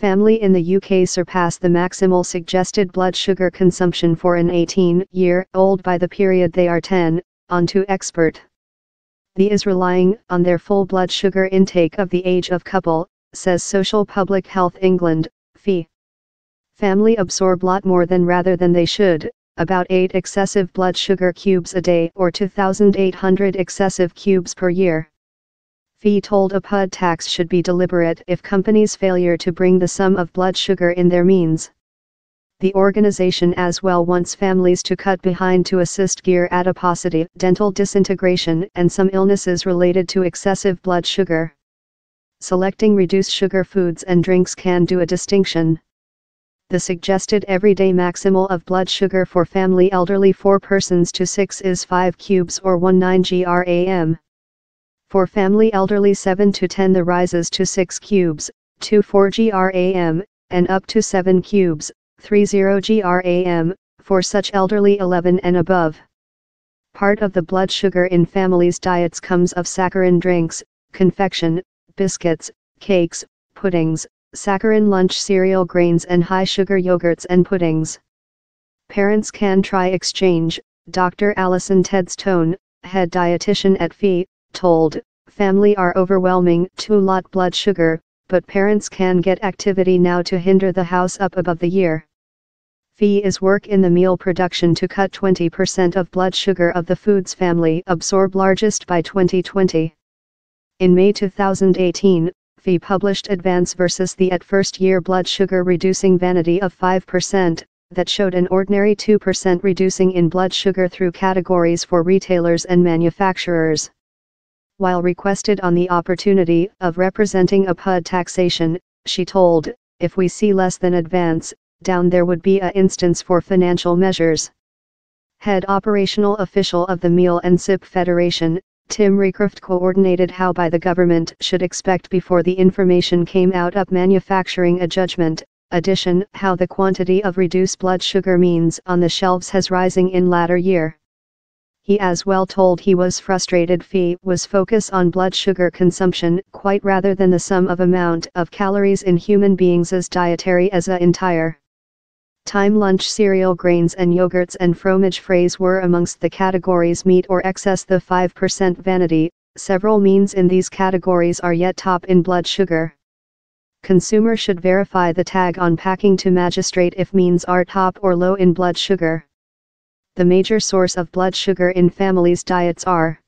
Family in the UK surpass the maximal suggested blood sugar consumption for an 18-year-old by the period they are 10, on to expert. The is relying on their full blood sugar intake of the age of couple, says Social Public Health England, FE. Family absorb lot more than rather than they should, about 8 excessive blood sugar cubes a day or 2,800 excessive cubes per year. FE told a PUD tax should be deliberate if companies failure to bring the sum of blood sugar in their means. The organization as well wants families to cut behind to assist gear adiposity, dental disintegration and some illnesses related to excessive blood sugar. Selecting reduced sugar foods and drinks can do a distinction. The suggested everyday maximal of blood sugar for family elderly 4 persons to 6 is 5 cubes or 19 gram. For family elderly 7 to 10 the rises to 6 cubes, 2 4 gram, and up to 7 cubes, 30 gram, for such elderly 11 and above. Part of the blood sugar in families' diets comes of saccharin drinks, confection, biscuits, cakes, puddings, saccharin lunch cereal grains and high sugar yogurts and puddings. Parents can try exchange, Dr. Alison Tedstone, head dietitian at FE, told, family are overwhelming 2 lot blood sugar, but parents can get activity now to hinder the house up above the year. Fee is work in the meal production to cut 20% of blood sugar of the foods family absorb largest by 2020. In May 2018, Fee published Advance versus the at first year blood sugar reducing vanity of 5%, that showed an ordinary 2% reducing in blood sugar through categories for retailers and manufacturers. While requested on the opportunity of representing a PUD taxation, she told, if we see less than advance, down there would be a instance for financial measures. Head operational official of the Meal and Sip Federation, Tim Rycroft coordinated how by the government should expect before the information came out up manufacturing a judgment, addition how the quantity of reduced blood sugar means on the shelves has rising in latter year. He as well told he was frustrated fee was focus on blood sugar consumption quite rather than the sum of amount of calories in human beings as dietary as a entire. Time lunch cereal grains and yogurts and fromage phrase were amongst the categories meat or excess the 5% vanity, several means in these categories are yet top in blood sugar. Consumer should verify the tag on packing to magistrate if means are top or low in blood sugar. The major source of blood sugar in families' diets are